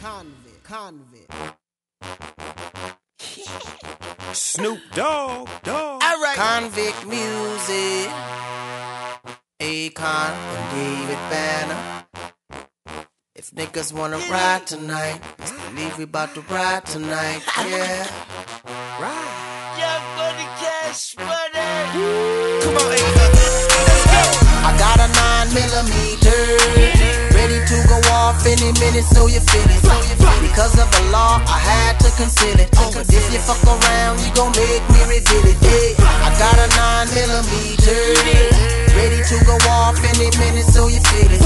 convict, convict. Snoop Dogg, dog. All right. Convict music. Akon and David Banner. If niggas wanna ride tonight, best believe we about to ride tonight. Yeah. Young money, cash money. Come on, Akon. Let's go. I got a nine millimeter. Off any minute, so you feel it. Because of the law, I had to conceal it. Oh, but if you fuck around, you gon' make me reveal it. Yeah. I got a nine millimeter. Ready to go off any minute, so you feel it.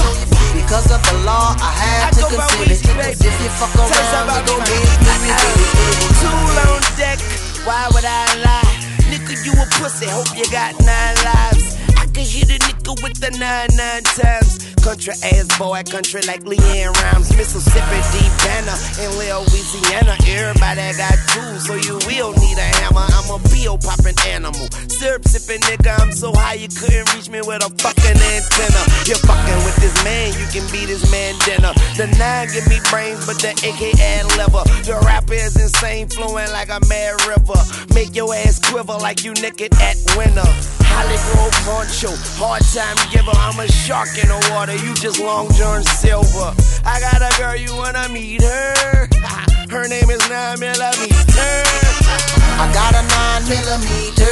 Because of the law, I had to conceal it. Cause if you fuck around, you gon' make me reveal it. Tool on deck, why would I lie? Nigga, you a pussy, hope you got nine lives. I can hit a nigga with the nine nine times. Country ass boy, country like LeAnn Rimes, Mississippi, deep banner in Louisiana. Everybody got tools, so you will need a hammer. I'm a pill popping animal, syrup sipping nigga. I'm so high you couldn't reach me with a fucking antenna. You're fucking with this man, you can be this man dinner. The nine give me brains, but the AK add liver. The rapper is insane, flowing like a mad river. Make your ass quiver like you naked at winter. Hollywood poncho, hard time giver. I'm a shark in the water, you just long John Silver. I got a girl, you wanna meet her? Her name is 9 millimeter. I got a nine millimeter,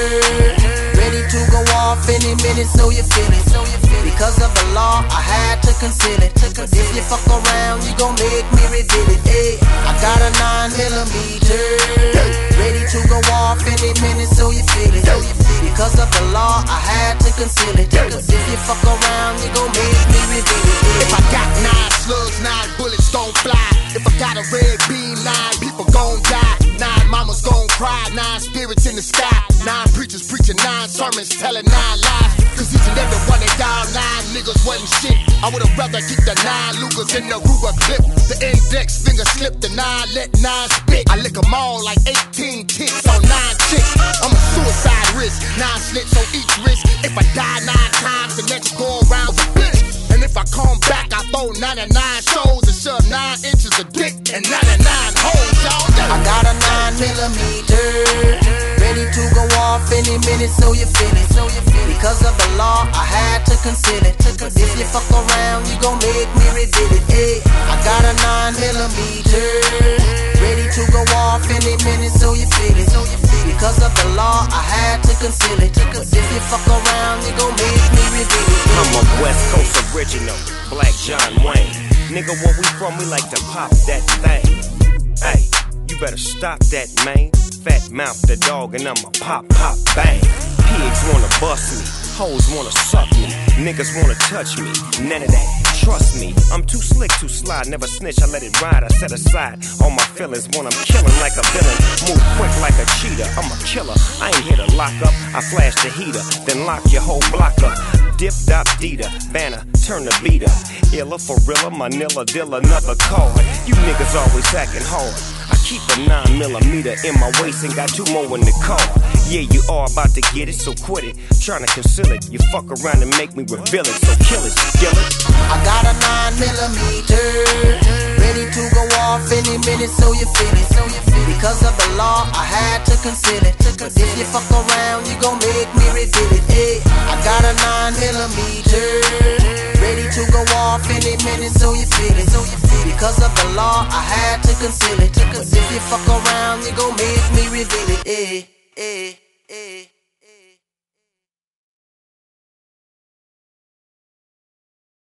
ready to go off any minute, so you feel it. Because of the law, I had to conceal it. Cause if you fuck around, you gon' make me reveal it. Hey, I got a nine millimeter, ready to go off any minute, so you feel it. Because of the law, I had to conceal it. If you fuck around, you gon' make me reveal it. If I got nine slugs, nine bullets gon' fly. If I got a red beam, nine people gon' die. Nine mamas gon' cry, nine spirits in the sky. Nine preachers preaching nine sermons, telling nine lies. Cause each and every one of y'all nine niggas wasn't shit. I would've rather keep the nine Lugers in the Ruger clip. The index finger slip, the nine let nine spit. I lick 'em all like 18 ticks on nine chicks. I'm a suicide risk, nine slits 99 shows and shove 9 inches of dick and 99 holes, y'all. I got a nine millimeter, ready to go off any minute, so you feel it. Because of the law, I had to conceal it. Cause if you fuck around, you gon' make me reveal it. Hey, I got a nine millimeter, ready to go off any minute, so you feel it. Because of the law, I had to conceal it. Cause if you fuck around, you gon' make me reveal it. I'm a West Coast original, Black John Wayne. Nigga, where we from, we like to pop that thing. Hey, you better stop that, man. Fat mouth the dog, and I'ma pop, pop, bang. Pigs wanna bust me, hoes wanna suck me, niggas wanna touch me. None of that. Trust me, I'm too slick to slide, never snitch, I let it ride. I set aside all my feelings when I'm killing like a villain. Move quick like a cheetah, I'm a killer. I ain't here to lock up, I flash the heater, then lock your whole block up. Dip, dop, dita, banner, turn the beat up. Illa, for Manila, deal another card. You niggas always acting hard. Keep a 9 millimeter in my waist and got two more in the car. Yeah, you are about to get it, so quit it. Trying to conceal it. You fuck around and make me reveal it, so kill it, kill it. I got a nine millimeter, ready to go off any minute, so you feel it. Because of the law, I had to conceal it. Cause if you fuck around, you gon' make me reveal it. Hey, I got a nine millimeter, off any minute, so you feel it. Because of the law, I had to conceal it. Cause if you fuck around, you gon' make me reveal it. Hey, hey.